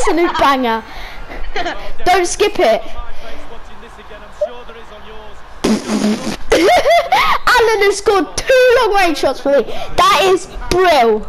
absolute banger. Don't skip it. Alan has scored two long range shots for me. That is brill.